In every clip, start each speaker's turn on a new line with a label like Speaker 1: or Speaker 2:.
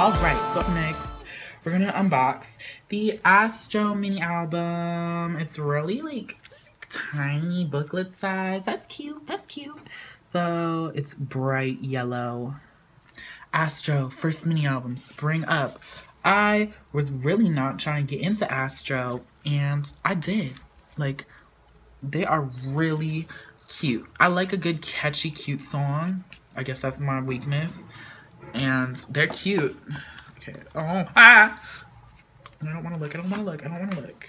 Speaker 1: All right, so next we're gonna unbox the Astro mini album. It's really like tiny booklet size. That's cute. That's cute. So it's bright yellow. Astro first mini album, Spring Up. I was really not trying to get into Astro, and I did. Like, they are really cute. I like a good catchy, cute song. I guess that's my weakness and they're cute. Okay. Oh, ah! I don't want to look. I don't want to look. I don't want to look.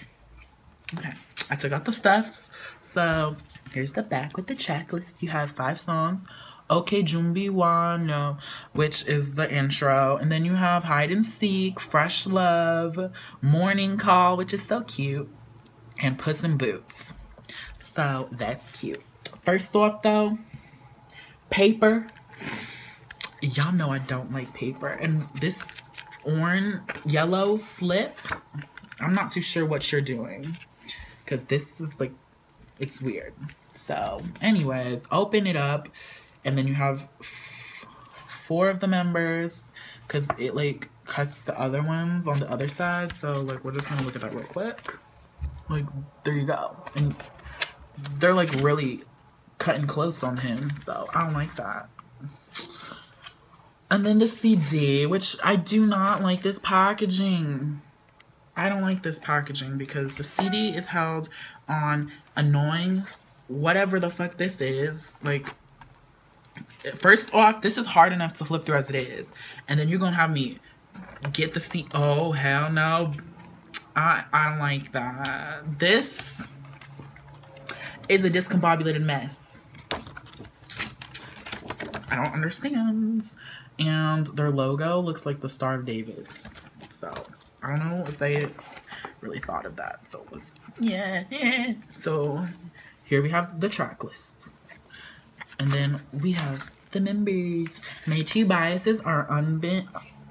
Speaker 1: Okay. I took out the stuffs. So here's the back with the checklist. You have five songs. Okay, Jumbi Wano, which is the intro. And then you have Hide and Seek, Fresh Love, Morning Call, which is so cute, and Puss in Boots. So that's cute. First off, though, Paper y'all know I don't like paper. And this orange, yellow slip, I'm not too sure what you're doing. Because this is like, it's weird. So, anyways, open it up. And then you have four of the members. Because it like cuts the other ones on the other side. So, like, we're just going to look at that real quick. Like, there you go. And they're like really cutting close on him. So, I don't like that. And then the CD, which I do not like this packaging. I don't like this packaging because the CD is held on annoying whatever the fuck this is. Like, first off, this is hard enough to flip through as it is. And then you're going to have me get the CD. Oh, hell no. I, I don't like that. This is a discombobulated mess. I don't understand and their logo looks like the Star of David. So I don't know if they really thought of that. So was yeah, yeah. So here we have the track list. And then we have the members. My two biases are Unbin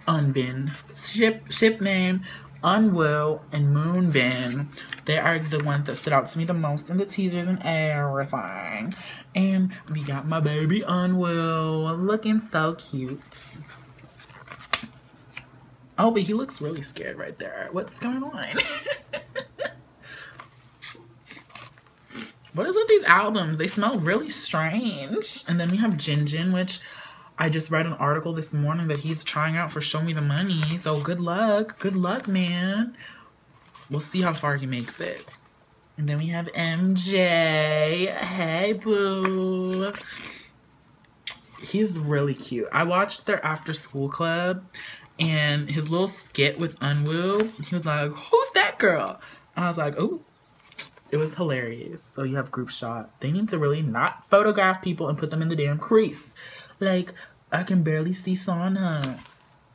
Speaker 1: Unbin. Ship ship name Eunwoo and Moonbin. They are the ones that stood out to me the most in the teasers and everything. And we got my baby Eunwoo looking so cute. Oh, but he looks really scared right there. What's going on? what is with these albums? They smell really strange. And then we have Jinjin, which I just read an article this morning that he's trying out for Show Me the Money. So good luck. Good luck, man. We'll see how far he makes it. And then we have MJ. Hey, boo. He's really cute. I watched their after school club and his little skit with Eunwoo. He was like, who's that girl? I was like, oh, it was hilarious. So you have group shot. They need to really not photograph people and put them in the damn crease. Like, I can barely see Sanha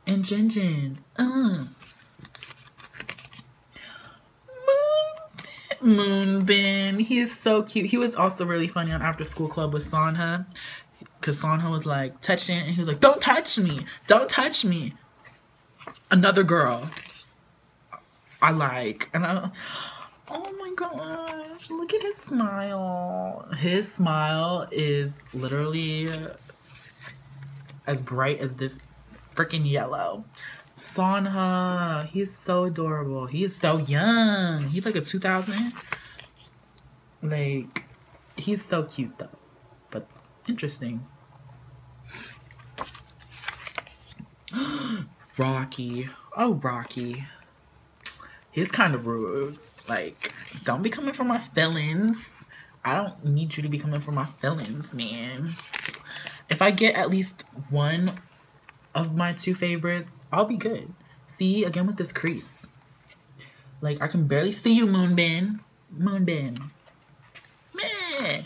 Speaker 1: and Jinjin. Uh. Moonbin. He is so cute. He was also really funny on After School Club with Sanha. Because Sanha was like touching and he was like, don't touch me. Don't touch me. Another girl. I like. And I, oh my gosh. Look at his smile. His smile is literally as bright as this freaking yellow. Sanha, he's so adorable. He is so young. He's like a 2000. Like, he's so cute though. But interesting. Rocky. Oh, Rocky. He's kind of rude. Like, don't be coming for my feelings. I don't need you to be coming for my feelings, man. If I get at least one of my two favorites, I'll be good. See, again with this crease. Like, I can barely see you, Moonbin. Moonbin. Meh.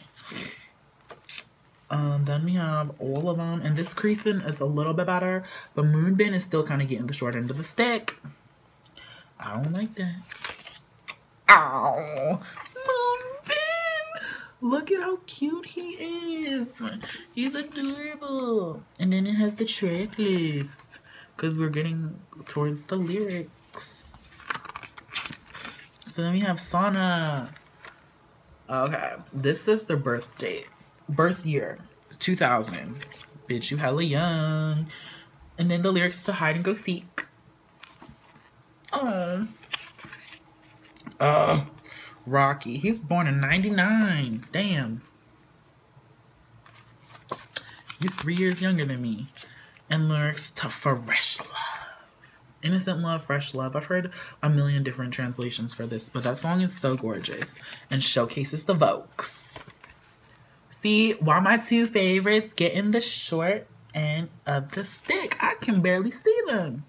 Speaker 1: Um, then we have all of them. And this creasing is a little bit better. But Moonbin is still kind of getting the short end of the stick. I don't like that. Ow. Look at how cute he is. He's adorable. And then it has the track list. Because we're getting towards the lyrics. So then we have Sanha. Okay. This is the birth date. Birth year. 2000. Bitch, you hella young. And then the lyrics to Hide and Go Seek. Oh. Uh, Rocky. He's born in 99. Damn. You're three years younger than me. And lyrics to Fresh Love. Innocent Love, Fresh Love. I've heard a million different translations for this, but that song is so gorgeous and showcases the Vokes. See, why my two favorites getting the short end of the stick. I can barely see them.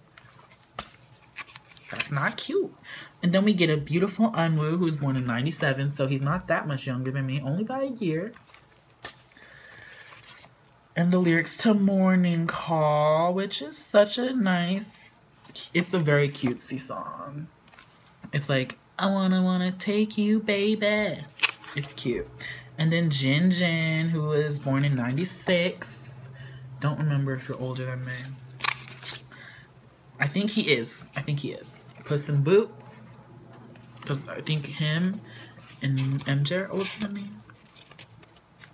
Speaker 1: Not cute. And then we get a beautiful Eunwoo who's born in 97, so he's not that much younger than me, only by a year. And the lyrics to Morning Call, which is such a nice, it's a very cutesy song. It's like, I wanna wanna take you, baby. It's cute. And then Jin Jin, who was born in 96. Don't remember if you're older than me. I think he is. I think he is. Puss in Boots. Because I think him and MJ are older than me.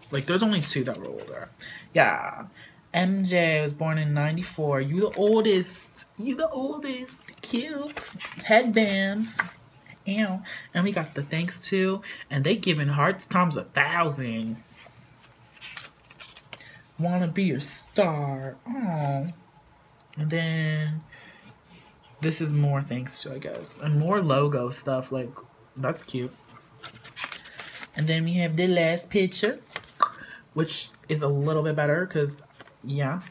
Speaker 1: Like, there's only two that were older. Yeah. MJ was born in 94. You the oldest. You the oldest. Cute. Headbands. Ew. And we got the thanks to. And they giving hearts times a thousand. Wanna be your star. Oh. And then this is more thanks to, I guess. And more logo stuff. Like, that's cute. And then we have the last picture. Which is a little bit better because, yeah.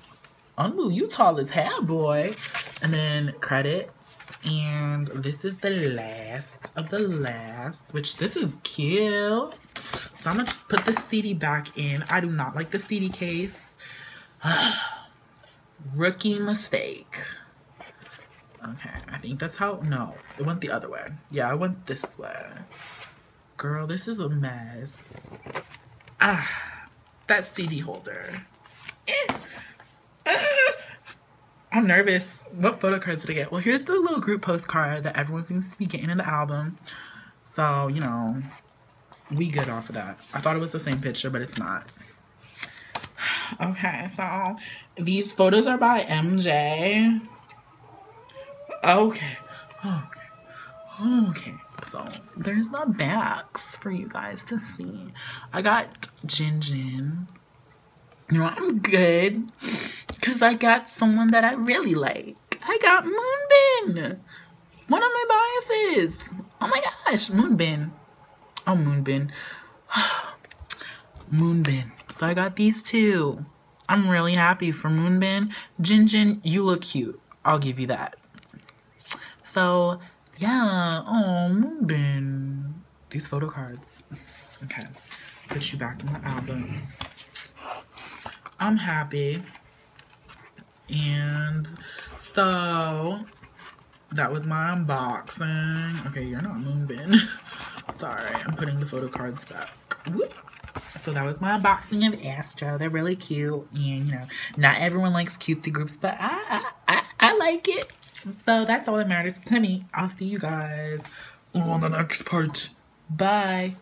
Speaker 1: Eunwoo, you tall as hell, boy. And then credit and this is the last of the last, which this is cute. So I'm gonna put the CD back in. I do not like the CD case. Rookie mistake. Okay, I think that's how, no, it went the other way. Yeah, I went this way. Girl, this is a mess. Ah, that CD holder. Eh. Ah. I'm nervous. What photo cards did I get? Well, here's the little group postcard that everyone seems to be getting in the album. So, you know, we good off of that. I thought it was the same picture, but it's not. Okay, so these photos are by MJ. Okay. Okay. Okay. So there's the backs for you guys to see. I got Jin Jin. You know, I'm good. Because I got someone that I really like. I got Moonbin. One of my biases. Oh my gosh, Moonbin. Oh, Moonbin. Moonbin. So I got these two. I'm really happy for Moonbin. Jinjin, you look cute. I'll give you that. So, yeah. Oh, Moonbin. These photo cards. Okay. Put you back in the album. I'm happy. And so that was my unboxing. Okay, you're not Moonbin. Sorry, I'm putting the photo cards back. Whoop. So that was my unboxing of Astro. They're really cute. And, you know, not everyone likes cutesy groups, but I, I, I, I like it. So that's all that matters to me. I'll see you guys on the next part. Bye.